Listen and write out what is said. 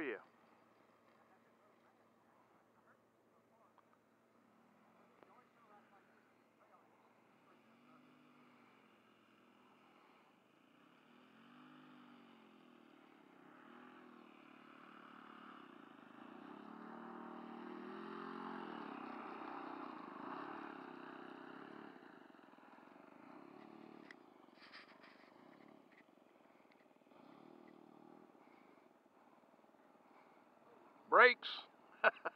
yeah. brakes.